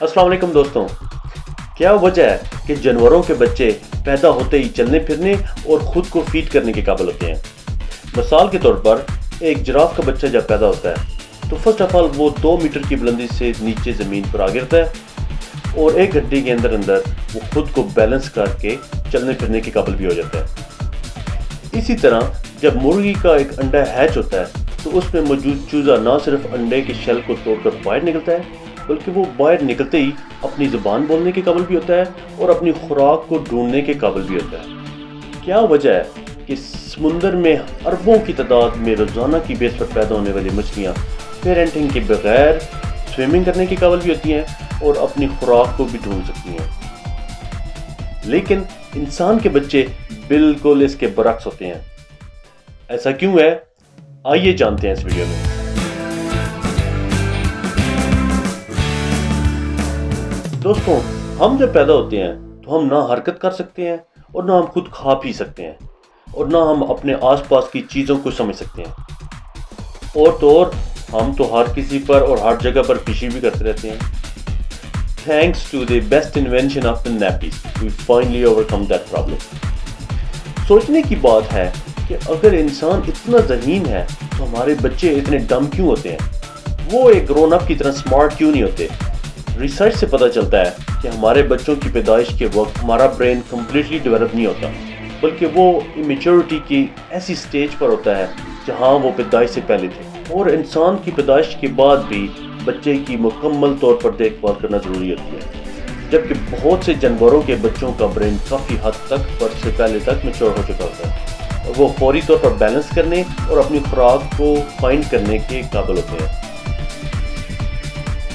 वालेकुम दोस्तों। क्या वजह है कि जानवरों के बच्चे पैदा होते ही चलने फिरने और ख़ुद को फ़ीड करने के काबिल होते हैं? मिसाल के तौर पर, एक जराफ का बच्चा जब पैदा होता है तो फ़र्स्ट ऑफ़ ऑल वो दो मीटर की बुलंदी से नीचे ज़मीन पर आ गिरता है और एक घंटे के अंदर अंदर वो खुद को बैलेंस करके चलने फिरने के काबिल भी हो जाता है। इसी तरह, जब मुर्गी का एक अंडा हैच होता है तो उसमें मौजूद चूज़ा ना सिर्फ़ अंडे के शेल को तोड़कर बाहर निकलता है बल्कि वो बाहर निकलते ही अपनी ज़ुबान बोलने के काबिल भी होता है और अपनी खुराक को ढूँढने के काबिल भी होता है। क्या वजह है कि समुंदर में अरबों की तादाद में रोज़ाना की बेस पर पैदा होने वाली मछलियाँ पेरेंटिंग के बगैर स्विमिंग करने के काबिल भी होती हैं और अपनी खुराक को भी ढूंढ सकती हैं। लेकिन इंसान के बच्चे बिल्कुल इसके बरक्स होते हैं। ऐसा क्यों है? आइए जानते हैं इस वीडियो में। दोस्तों, हम जब पैदा होते हैं तो हम ना हरकत कर सकते हैं और ना हम खुद खा पी सकते हैं और ना हम अपने आसपास की चीज़ों को समझ सकते हैं। और तो और, हम तो हर किसी पर और हर जगह पर फिशी भी करते रहते हैं। Thanks to the best invention of the nappies we finally overcome that problem सोचने की बात है कि अगर इंसान इतना जहीन है तो हमारे बच्चे इतने डम क्यों होते हैं? वो एक ग्रोन अप की तरह स्मार्ट क्यों नहीं होते? रिसर्च से पता चलता है कि हमारे बच्चों की पैदाइश के वक्त हमारा ब्रेन कम्प्लीटली डेवलप नहीं होता, बल्कि वो इमेच्योरिटी की ऐसी स्टेज पर होता है जहाँ वो पैदाइश से पहले थे। और इंसान की पैदाइश के बाद भी बच्चे की मुकम्मल तौर पर देखभाल करना ज़रूरी होती है, जबकि बहुत से जानवरों के बच्चों का ब्रेन काफ़ी हद तक बर्थ से पहले तक मेच्योर हो चुका होता है। वो फौरी तौर पर बैलेंस करने और अपनी खुराक को फाइंड करने के काबिल होते हैं।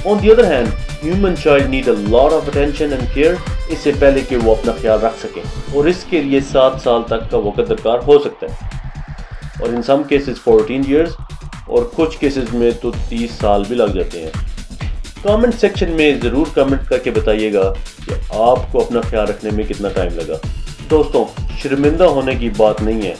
On the other hand human child need a lot of attention and care इससे पहले कि वो अपना ख्याल रख सकें। और इसके लिए सात साल तक का वक्त दरकार हो सकता है। और in some cases fourteen years और कुछ केसेस में तो तीस साल भी लग जाते हैं। कमेंट सेक्शन में ज़रूर कमेंट करके बताइएगा कि आपको अपना ख्याल रखने में कितना टाइम लगा। दोस्तों, शर्मिंदा होने की बात नहीं है।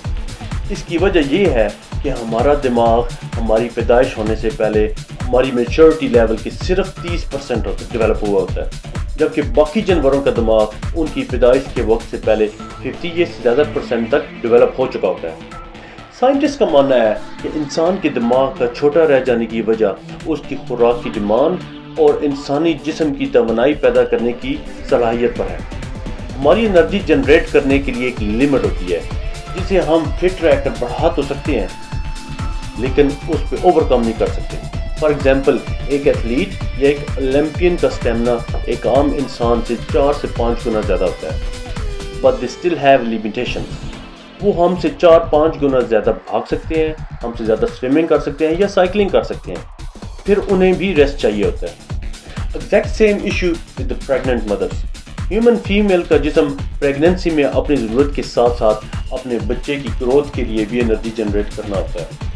इसकी वजह ये है कि हमारा दिमाग हमारी पैदाइश होने से पहले हमारी मेच्योरिटी लेवल की सिर्फ़ 30 परसेंट डेवलप हुआ होता है। जबकि बाकी जानवरों का दिमाग उनकी पैदाइश के वक्त से पहले 50 या ज़्यादा परसेंट तक डेवलप हो चुका होता है। साइंटिस्ट का मानना है कि इंसान के दिमाग का छोटा रह जाने की वजह उसकी खुराक की डिमांड और इंसानी जिसम की तोानाई पैदा करने की सलाहियत पर है। हमारी एनर्जी जनरेट करने के लिए एक लिमिट होती है, जिसे हम फिट रहकर बढ़ा तो सकते हैं, लेकिन उस पर ओवरकम नहीं कर सकते। फॉर एग्ज़ाम्पल एक एथलीट या एक ओलंपियन का स्टेमिना एक आम इंसान से चार से पाँच गुना ज़्यादा होता है। But they still have limitation वो हमसे चार पाँच गुना ज़्यादा भाग सकते हैं, हमसे ज़्यादा स्विमिंग कर सकते हैं या साइकिलिंग कर सकते हैं। फिर उन्हें भी रेस्ट चाहिए होता है। Exact same issue with the pregnant mothers human female का जिसम प्रेगनेंसी में अपनी ज़रूरत के साथ साथ अपने बच्चे की ग्रोथ के लिए भी एनर्जी जनरेट करना होता है।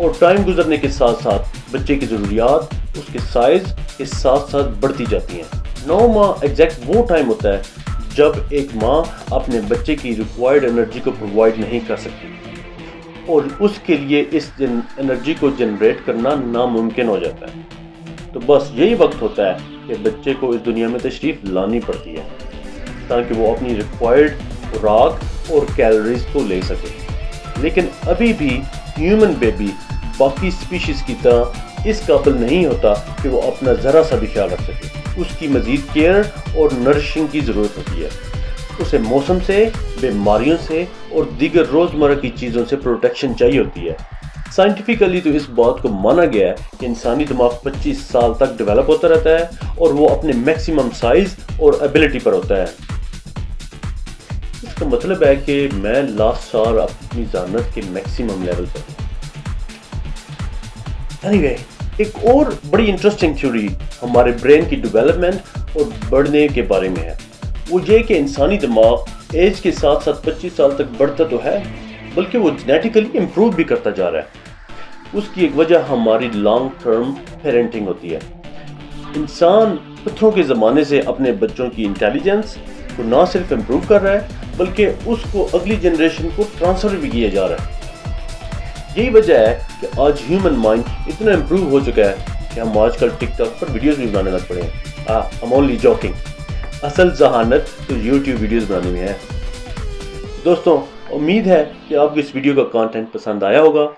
और टाइम गुजरने के साथ साथ बच्चे की ज़रूरियात उसके साइज़ के साथ साथ बढ़ती जाती हैं। नौ माह एग्जैक्ट वो टाइम होता है जब एक माँ अपने बच्चे की रिक्वायर्ड एनर्जी को प्रोवाइड नहीं कर सकती। और उसके लिए इस एनर्जी को जनरेट करना नामुमकिन हो जाता है। तो बस यही वक्त होता है कि बच्चे को इस दुनिया में तशरीफ़ लानी पड़ती है, ताकि वो अपनी रिक्वायर्ड खुराक और कैलोरीज को ले सके। लेकिन अभी भी ह्यूमन बेबी बाकी स्पीशीज़ की तरह इस काबिल नहीं होता कि वो अपना ज़रा सा भी ख्याल रख सके। उसकी मज़ीद केयर और नरिशिंग की ज़रूरत होती है। उसे मौसम से, बीमारियों से और दीगर रोज़मर्रा की चीज़ों से प्रोटेक्शन चाहिए होती है। साइंटिफिकली तो इस बात को माना गया है कि इंसानी दिमाग 25 साल तक डेवलप होता रहता है और वो अपने मैक्सिमम साइज़ और एबिलिटी पर होता है। इसका मतलब है कि मैं लास्ट साल अपनी जानत के मैक्सिमम लेवल पर anyway, एक और बड़ी इंटरेस्टिंग थ्योरी हमारे ब्रेन की डेवलपमेंट और बढ़ने के बारे में है। वो ये कि इंसानी दिमाग एज के साथ साथ 25 साल तक बढ़ता तो है बल्कि वो जेनेटिकली इम्प्रूव भी करता जा रहा है। उसकी एक वजह हमारी लॉन्ग टर्म पेरेंटिंग होती है। इंसान पत्थरों के ज़माने से अपने बच्चों की इंटेलिजेंस को ना सिर्फ़ इम्प्रूव कर रहा है बल्कि उसको अगली जनरेशन को ट्रांसफ़र भी किया जा रहा है। यही वजह है कि आज ह्यूमन माइंड इतना इम्प्रूव हो चुका है कि हम आजकल टिकटॉक पर वीडियोज़ भी बनाने लग पड़े हैं। आ ओनली जॉकिंग असल जहानत तो यूट्यूब वीडियोस बनाने में है। दोस्तों, उम्मीद है कि आपको इस वीडियो का कंटेंट पसंद आया होगा।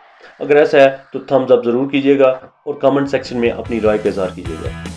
अगर ऐसा है तो थम्स अप ज़रूर कीजिएगा और कमेंट सेक्शन में अपनी राय का इजहार कीजिएगा।